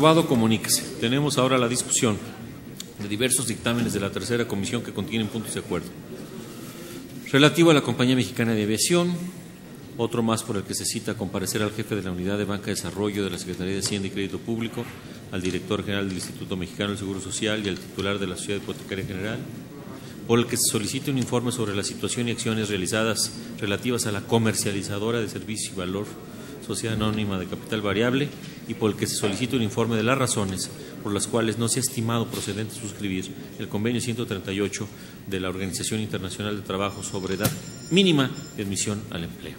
Aprobado, comuníquese. Tenemos ahora la discusión de diversos dictámenes de la tercera comisión que contienen puntos de acuerdo. Relativo a la Compañía Mexicana de Aviación, otro más por el que se cita comparecer al jefe de la Unidad de Banca de Desarrollo de la Secretaría de Hacienda y Crédito Público, al director general del Instituto Mexicano del Seguro Social y al titular de la Sociedad Hipotecaria General, por el que se solicite un informe sobre la situación y acciones realizadas relativas a la comercializadora de servicio y valor Sociedad Anónima de Capital Variable y por el que se solicita un informe de las razones por las cuales no se ha estimado procedente suscribir el convenio 138 de la Organización Internacional de Trabajo sobre edad mínima de admisión al empleo.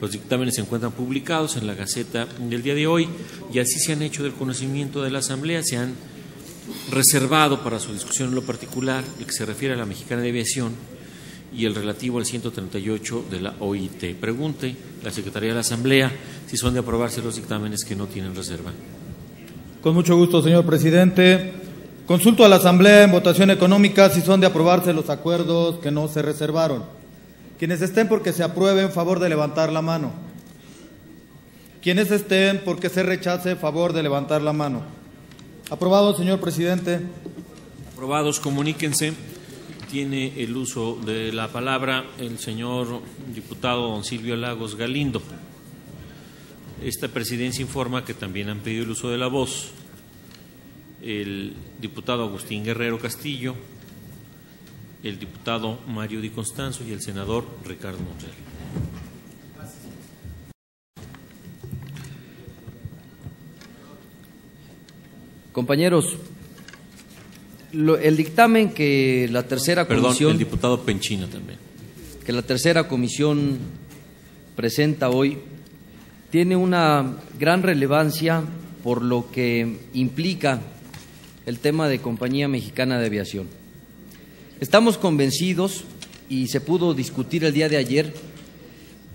Los dictámenes se encuentran publicados en la Gaceta del día de hoy y así se han hecho del conocimiento de la Asamblea, se han reservado para su discusión en lo particular el que se refiere a la Mexicana de Aviación y el relativo al 138 de la OIT. Pregunte la Secretaría de la Asamblea si son de aprobarse los dictámenes que no tienen reserva. Con mucho gusto, señor presidente. Consulto a la Asamblea en votación económica si son de aprobarse los acuerdos que no se reservaron. Quienes estén porque se aprueben, favor de levantar la mano. Quienes estén porque se rechace, favor de levantar la mano. Aprobado, señor presidente. Aprobados, comuníquense. Tiene el uso de la palabra el señor diputado don Silvio Lagos Galindo. Esta presidencia informa que también han pedido el uso de la voz el diputado Agustín Guerrero Castillo, el diputado Mario Di Constanzo y el senador Ricardo Monreal. Compañeros, lo- el dictamen que la tercera Perdón, comisión el diputado Penchina también. que la tercera comisión presenta hoy tiene una gran relevancia por lo que implica el tema de Compañía Mexicana de Aviación. Estamos convencidos, y se pudo discutir el día de ayer,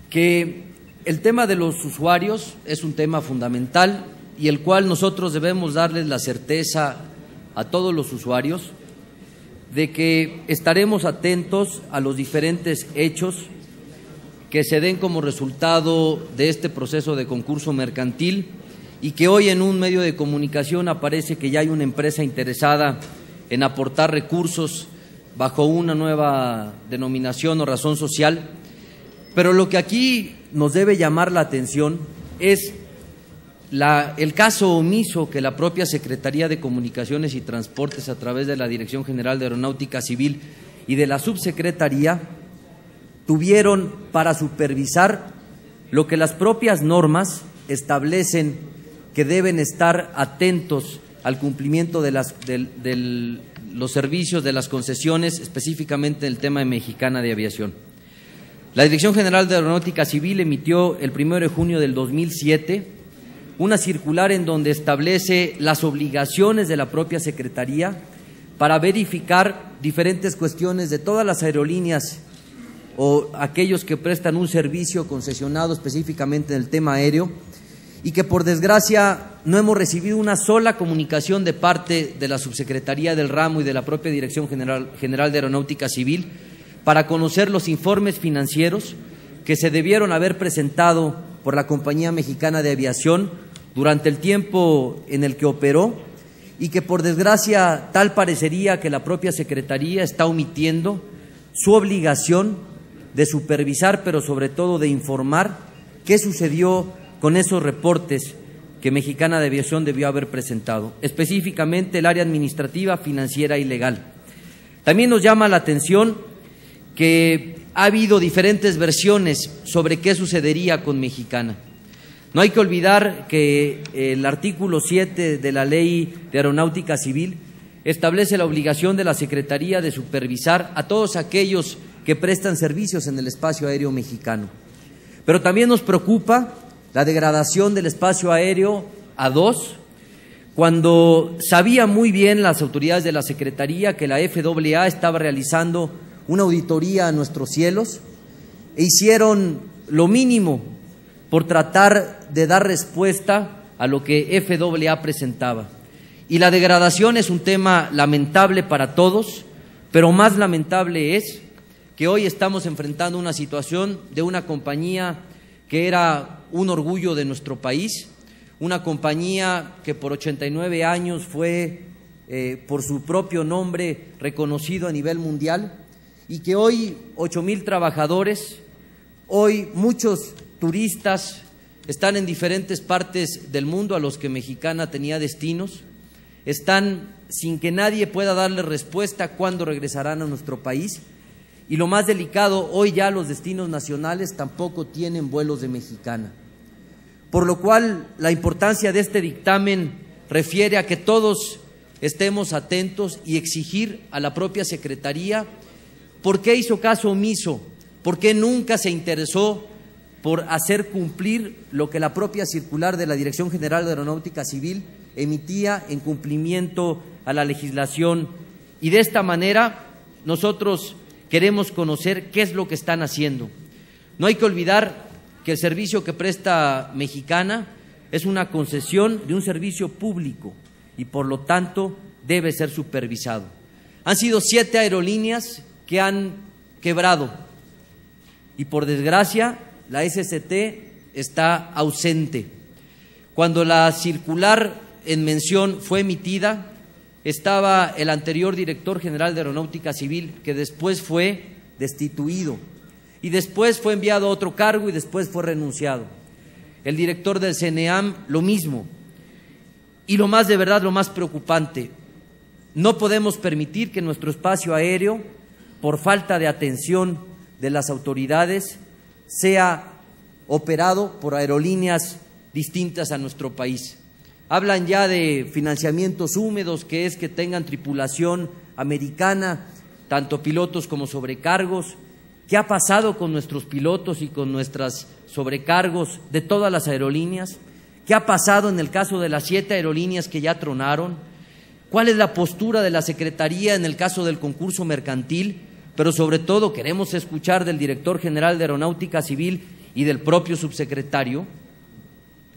que el tema de los usuarios es un tema fundamental y el cual nosotros debemos darles la certeza a todos los usuarios de que estaremos atentos a los diferentes hechos que se den como resultado de este proceso de concurso mercantil y que hoy en un medio de comunicación aparece que ya hay una empresa interesada en aportar recursos bajo una nueva denominación o razón social. Pero lo que aquí nos debe llamar la atención es el caso omiso que la propia Secretaría de Comunicaciones y Transportes a través de la Dirección General de Aeronáutica Civil y de la Subsecretaría tuvieron para supervisar lo que las propias normas establecen que deben estar atentos al cumplimiento de las- del- del- los servicios de las concesiones, específicamente el tema de Mexicana de Aviación. La Dirección General de Aeronáutica Civil emitió el 1 de junio del 2007 una circular en donde establece las obligaciones de la propia Secretaría para verificar diferentes cuestiones de todas las aerolíneas o aquellos que prestan un servicio concesionado específicamente en el tema aéreo y que por desgracia no hemos recibido una sola comunicación de parte de la Subsecretaría del Ramo y de la propia Dirección General, General de Aeronáutica Civil para conocer los informes financieros que se debieron haber presentado por la Compañía Mexicana de Aviación durante el tiempo en el que operó y que por desgracia tal parecería que la propia Secretaría está omitiendo su obligación de supervisar, pero sobre todo de informar qué sucedió con esos reportes que Mexicana de Aviación debió haber presentado, específicamente el área administrativa, financiera y legal. También nos llama la atención que ha habido diferentes versiones sobre qué sucedería con Mexicana. No hay que olvidar que el artículo 7 de la Ley de Aeronáutica Civil establece la obligación de la Secretaría de supervisar a todos aquellos que prestan servicios en el espacio aéreo mexicano. Pero también nos preocupa la degradación del espacio aéreo a dos, cuando sabía muy bien las autoridades de la Secretaría que la FAA estaba realizando una auditoría a nuestros cielos e hicieron lo mínimo por tratar de dar respuesta a lo que FAA presentaba. Y la degradación es un tema lamentable para todos, pero más lamentable es que hoy estamos enfrentando una situación de una compañía que era un orgullo de nuestro país, una compañía que por 89 años fue, eh, por su propio nombre, reconocido a nivel mundial y que hoy 8 mil trabajadores, hoy muchos turistas están en diferentes partes del mundo a los que Mexicana tenía destinos, están sin que nadie pueda darle respuesta cuándo regresarán a nuestro país. Y lo más delicado, hoy ya los destinos nacionales tampoco tienen vuelos de Mexicana. Por lo cual la importancia de este dictamen refiere a que todos estemos atentos y exigir a la propia Secretaría por qué hizo caso omiso, por qué nunca se interesó por hacer cumplir lo que la propia circular de la Dirección General de Aeronáutica Civil emitía en cumplimiento a la legislación. Y de esta manera nosotros queremos conocer qué es lo que están haciendo. No hay que olvidar que el servicio que presta Mexicana es una concesión de un servicio público y por lo tanto debe ser supervisado. Han sido siete aerolíneas que han quebrado y por desgracia la SCT está ausente. Cuando la circular en mención fue emitida, estaba el anterior director general de Aeronáutica Civil, que después fue destituido, y después fue enviado a otro cargo y después fue renunciado. El director del CNEAM, lo mismo. Y lo más de verdad, lo más preocupante, no podemos permitir que nuestro espacio aéreo, por falta de atención de las autoridades, sea operado por aerolíneas distintas a nuestro país. Hablan ya de financiamientos húmedos, que es que tengan tripulación americana, tanto pilotos como sobrecargos. ¿Qué ha pasado con nuestros pilotos y con nuestras sobrecargos de todas las aerolíneas? ¿Qué ha pasado en el caso de las siete aerolíneas que ya tronaron? ¿Cuál es la postura de la Secretaría en el caso del concurso mercantil? Pero sobre todo queremos escuchar del director general de Aeronáutica Civil y del propio subsecretario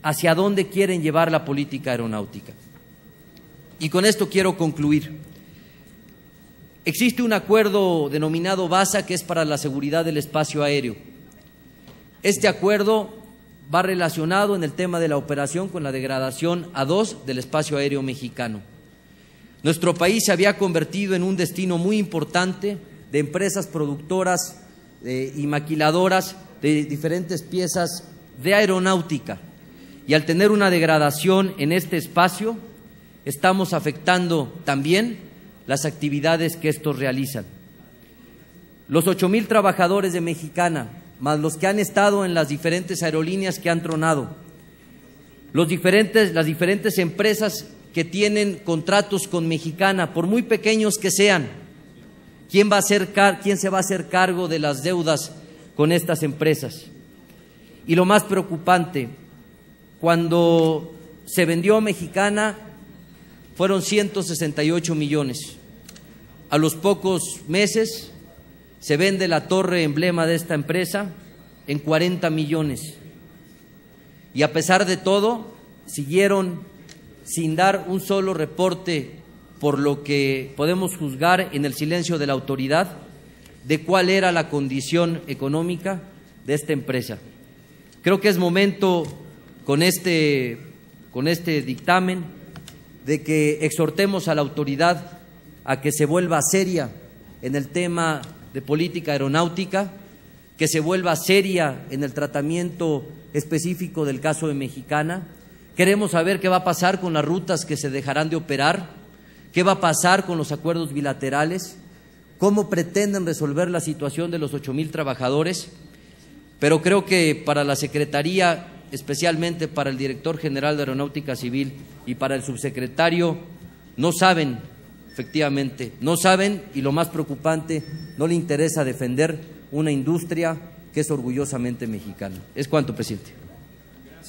hacia dónde quieren llevar la política aeronáutica. Y con esto quiero concluir. Existe un acuerdo denominado BASA que es para la seguridad del espacio aéreo. Este acuerdo va relacionado en el tema de la operación con la degradación a dos del espacio aéreo mexicano. Nuestro país se había convertido en un destino muy importante de empresas productoras y maquiladoras de diferentes piezas de aeronáutica y al tener una degradación en este espacio, estamos afectando también las actividades que estos realizan. Los ocho mil trabajadores de Mexicana, más los que han estado en las diferentes aerolíneas que han tronado, los diferentes, las diferentes empresas que tienen contratos con Mexicana, por muy pequeños que sean, ¿quién, va a hacer, quién se va a hacer cargo de las deudas con estas empresas? Y lo más preocupante, cuando se vendió Mexicana fueron 168 millones. A los pocos meses se vende la torre emblema de esta empresa en 40 millones. Y a pesar de todo, siguieron sin dar un solo reporte por lo que podemos juzgar en el silencio de la autoridad de cuál era la condición económica de esta empresa. Creo que es momento con este, con este dictamen de que exhortemos a la autoridad a que se vuelva seria en el tema de política aeronáutica, que se vuelva seria en el tratamiento específico del caso de Mexicana. Queremos saber qué va a pasar con las rutas que se dejarán de operar, qué va a pasar con los acuerdos bilaterales, cómo pretenden resolver la situación de los ocho mil trabajadores. Pero creo que para la Secretaría especialmente para el director general de Aeronáutica Civil y para el subsecretario, no saben, efectivamente, no saben y lo más preocupante, no le interesa defender una industria que es orgullosamente mexicana. Es cuanto, presidente.